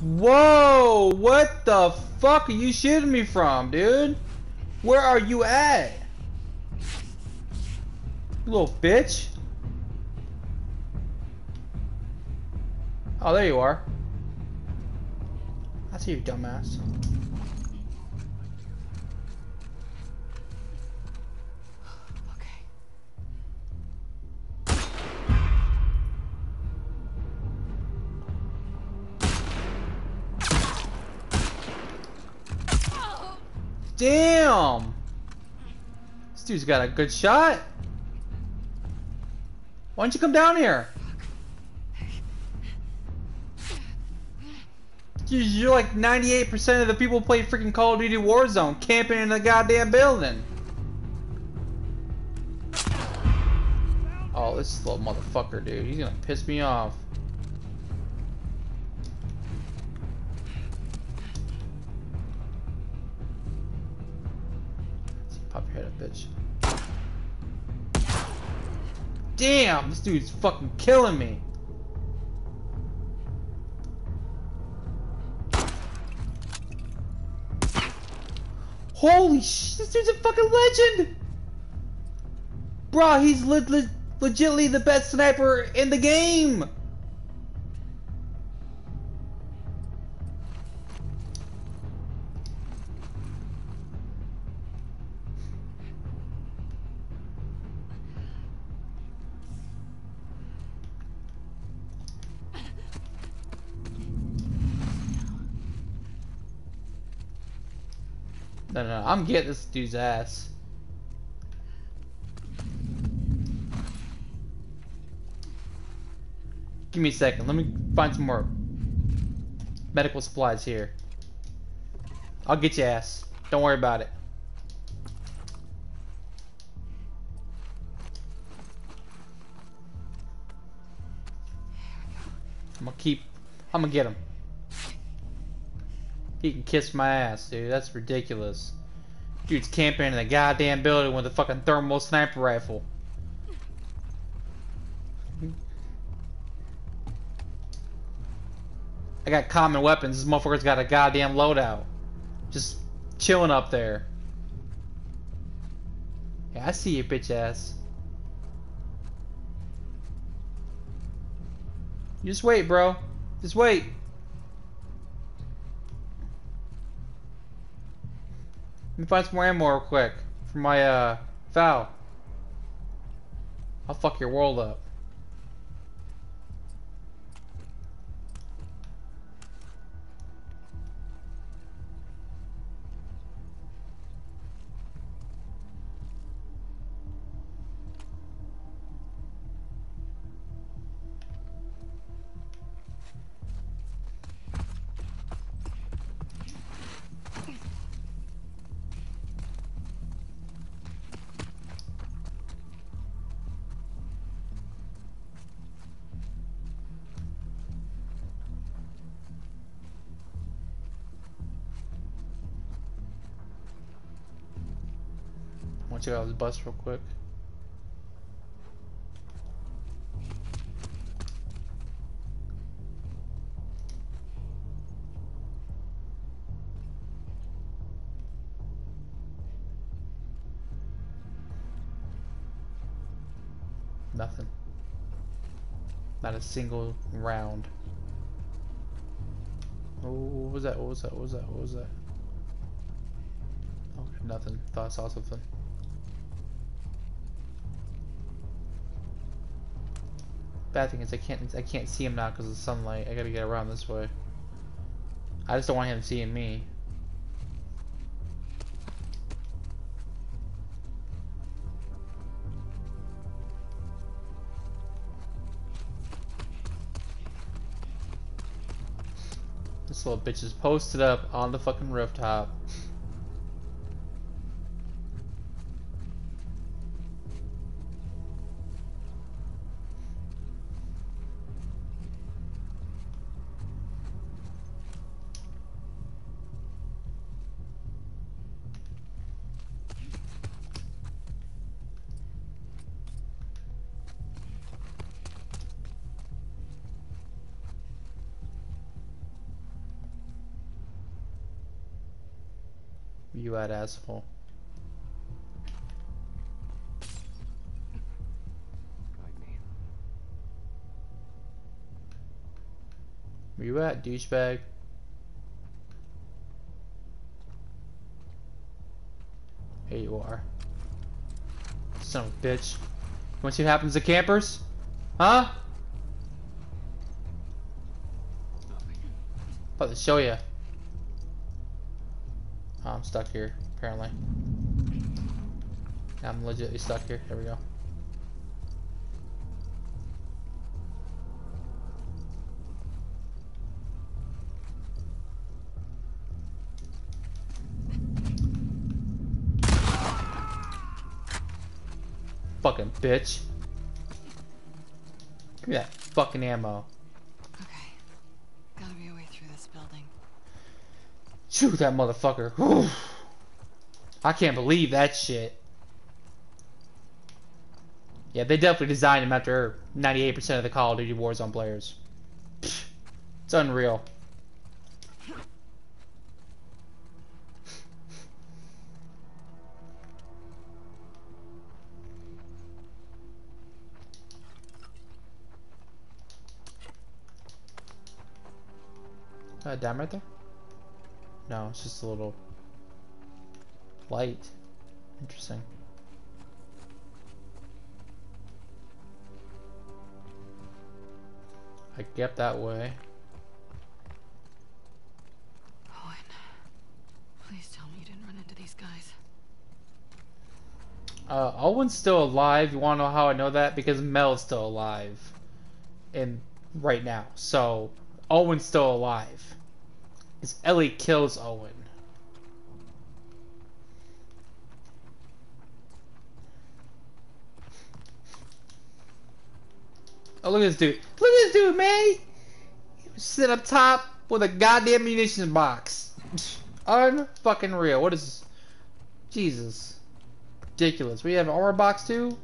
Whoa! What the fuck are you shooting me from, dude? Where are you at? You little bitch. Oh, there you are. I see you, dumbass. Damn! This dude's got a good shot. Why don't you come down here? You're like 98% of the people play freaking Call of Duty Warzone, camping in the goddamn building. Oh, this little motherfucker, dude. He's gonna piss me off. Bitch. Damn, this dude's fucking killing me. Holy sh! This dude's a fucking legend! Bro, he's le le legitly the best sniper in the game! No, no, no, I'm getting this dude's ass. Give me a second. Let me find some more medical supplies here. I'll get your ass. Don't worry about it. I'm gonna keep. I'm gonna get him. He can kiss my ass, dude. That's ridiculous. Dude's camping in the goddamn building with a fucking thermal sniper rifle. I got common weapons. This motherfucker's got a goddamn loadout. Just chilling up there. Yeah, I see you, bitch ass. You Just wait, bro. Just wait. Let me find some more ammo real quick for my uh foul. I'll fuck your world up. To check out this bus real quick. Nothing. Not a single round. Oh, what was that? What was that? What was that? What was that? Okay, nothing. Thought I saw something. Bad thing is I can't I can't see him now because of the sunlight. I gotta get around this way. I just don't want him seeing me. This little bitch is posted up on the fucking rooftop. You at, asshole? Where you at, douchebag? Here you are. Son of a bitch. See what happens to campers? Huh? About to show you. Oh, I'm stuck here, apparently. I'm legitimately stuck here. There we go. Fucking bitch. Give me that fucking ammo. Okay. Gotta be a way through this building. Shoot that motherfucker. Whew. I can't believe that shit. Yeah, they definitely designed him after 98% of the Call of Duty Warzone players. It's unreal. Uh, down right there? No, it's just a little light. Interesting. I get that way. Owen. Please tell me you didn't run into these guys. Uh, Owen's still alive. You want to know how I know that? Because Mel's still alive, and right now. So Owen's still alive. Because Ellie kills Owen. Oh, look at this dude. Look at this dude, man. He was sitting up top with a goddamn munitions box. Unfucking real. What is this? Jesus. Ridiculous. We have an armor box too?